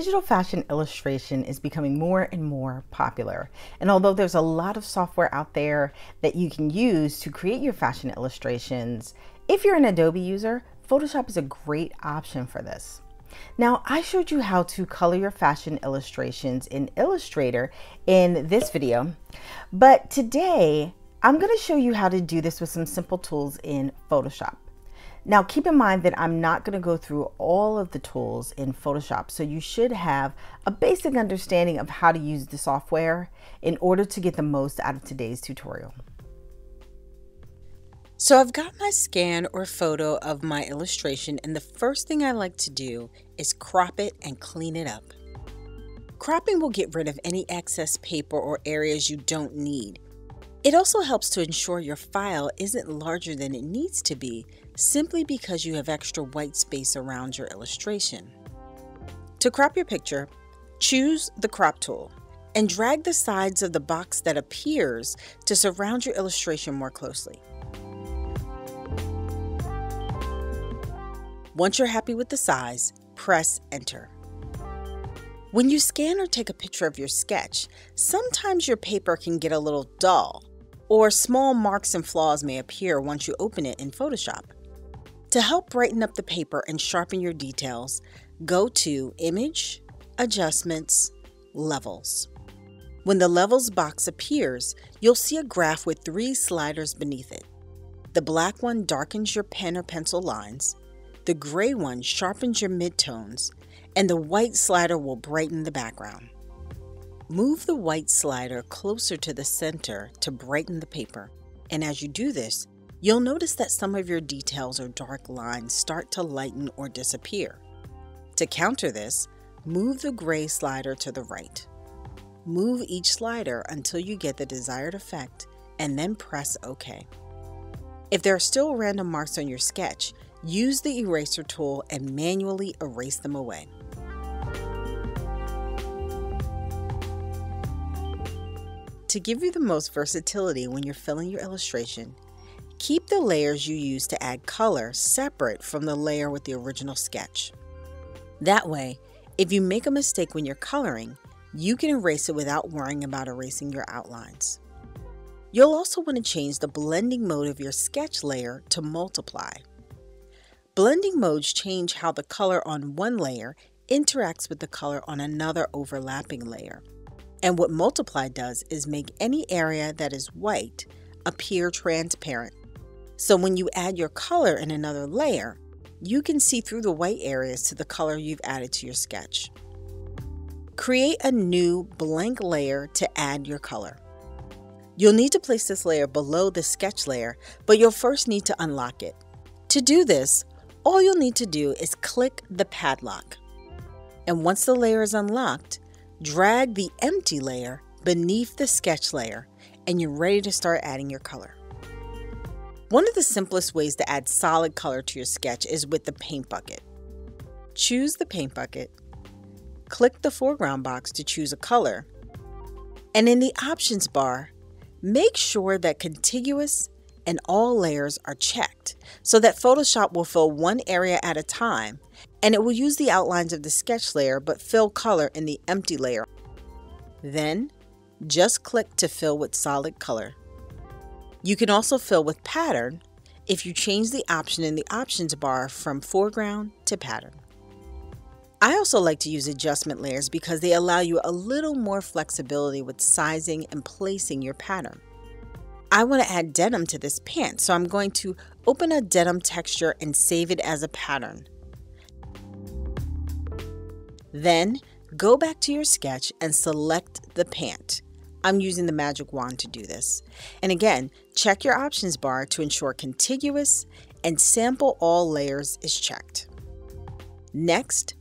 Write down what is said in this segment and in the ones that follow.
Digital fashion illustration is becoming more and more popular. And although there's a lot of software out there that you can use to create your fashion illustrations, if you're an Adobe user, Photoshop is a great option for this. Now, I showed you how to color your fashion illustrations in Illustrator in this video, but today I'm going to show you how to do this with some simple tools in Photoshop. Now keep in mind that I'm not going to go through all of the tools in Photoshop, so you should have a basic understanding of how to use the software in order to get the most out of today's tutorial. So I've got my scan or photo of my illustration and the first thing I like to do is crop it and clean it up. Cropping will get rid of any excess paper or areas you don't need. It also helps to ensure your file isn't larger than it needs to be simply because you have extra white space around your illustration. To crop your picture, choose the crop tool and drag the sides of the box that appears to surround your illustration more closely. Once you're happy with the size, press enter. When you scan or take a picture of your sketch, sometimes your paper can get a little dull, or small marks and flaws may appear once you open it in Photoshop. To help brighten up the paper and sharpen your details, go to Image, Adjustments, Levels. When the Levels box appears, you'll see a graph with three sliders beneath it. The black one darkens your pen or pencil lines, the gray one sharpens your midtones, and the white slider will brighten the background. Move the white slider closer to the center to brighten the paper, and as you do this, You'll notice that some of your details or dark lines start to lighten or disappear. To counter this, move the gray slider to the right. Move each slider until you get the desired effect and then press OK. If there are still random marks on your sketch, use the eraser tool and manually erase them away. To give you the most versatility when you're filling your illustration, Keep the layers you use to add color separate from the layer with the original sketch. That way, if you make a mistake when you're coloring, you can erase it without worrying about erasing your outlines. You'll also want to change the blending mode of your sketch layer to multiply. Blending modes change how the color on one layer interacts with the color on another overlapping layer. And what multiply does is make any area that is white appear transparent so when you add your color in another layer, you can see through the white areas to the color you've added to your sketch. Create a new blank layer to add your color. You'll need to place this layer below the sketch layer, but you'll first need to unlock it. To do this, all you'll need to do is click the padlock. And once the layer is unlocked, drag the empty layer beneath the sketch layer and you're ready to start adding your color. One of the simplest ways to add solid color to your sketch is with the paint bucket. Choose the paint bucket, click the foreground box to choose a color, and in the options bar, make sure that contiguous and all layers are checked so that Photoshop will fill one area at a time and it will use the outlines of the sketch layer but fill color in the empty layer. Then, just click to fill with solid color. You can also fill with pattern if you change the option in the options bar from foreground to pattern. I also like to use adjustment layers because they allow you a little more flexibility with sizing and placing your pattern. I want to add denim to this pant, so I'm going to open a denim texture and save it as a pattern. Then go back to your sketch and select the pant. I'm using the magic wand to do this. And again, check your options bar to ensure contiguous and sample all layers is checked. Next,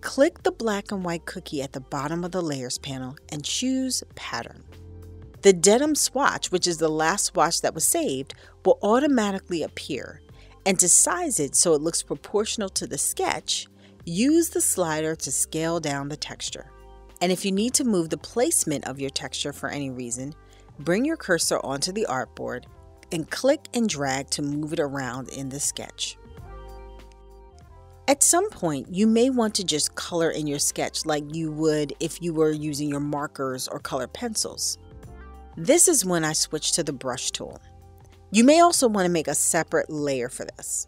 click the black and white cookie at the bottom of the layers panel and choose pattern. The denim swatch, which is the last swatch that was saved, will automatically appear. And to size it so it looks proportional to the sketch, use the slider to scale down the texture. And if you need to move the placement of your texture for any reason, bring your cursor onto the artboard and click and drag to move it around in the sketch. At some point, you may want to just color in your sketch like you would if you were using your markers or colored pencils. This is when I switch to the brush tool. You may also want to make a separate layer for this.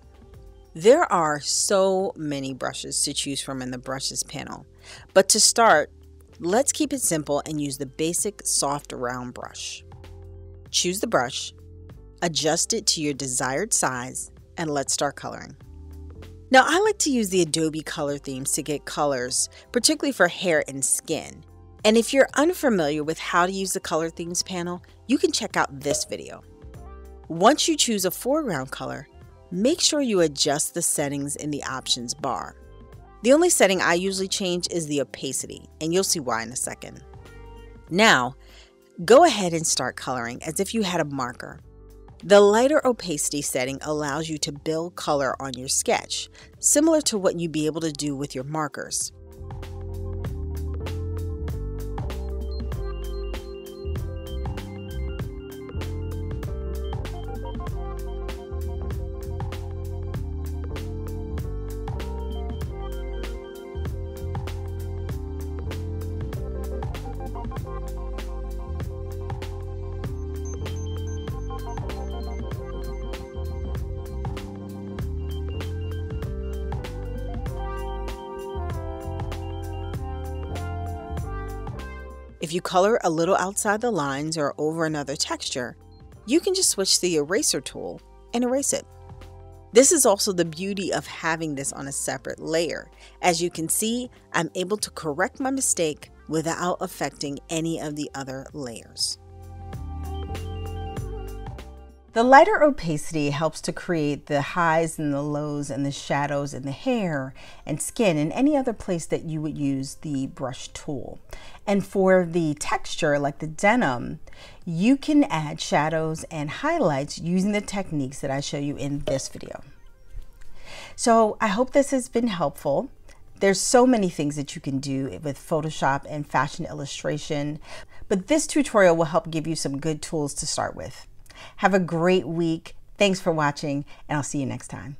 There are so many brushes to choose from in the brushes panel, but to start, let's keep it simple and use the basic soft round brush. Choose the brush, adjust it to your desired size, and let's start coloring. Now, I like to use the Adobe color themes to get colors, particularly for hair and skin. And if you're unfamiliar with how to use the color themes panel, you can check out this video. Once you choose a foreground color, make sure you adjust the settings in the options bar. The only setting I usually change is the opacity, and you'll see why in a second. Now, go ahead and start coloring as if you had a marker. The lighter opacity setting allows you to build color on your sketch, similar to what you'd be able to do with your markers. If you color a little outside the lines or over another texture, you can just switch the eraser tool and erase it. This is also the beauty of having this on a separate layer. As you can see, I'm able to correct my mistake without affecting any of the other layers. The lighter opacity helps to create the highs and the lows and the shadows in the hair and skin and any other place that you would use the brush tool. And for the texture, like the denim, you can add shadows and highlights using the techniques that I show you in this video. So I hope this has been helpful. There's so many things that you can do with Photoshop and fashion illustration, but this tutorial will help give you some good tools to start with. Have a great week. Thanks for watching, and I'll see you next time.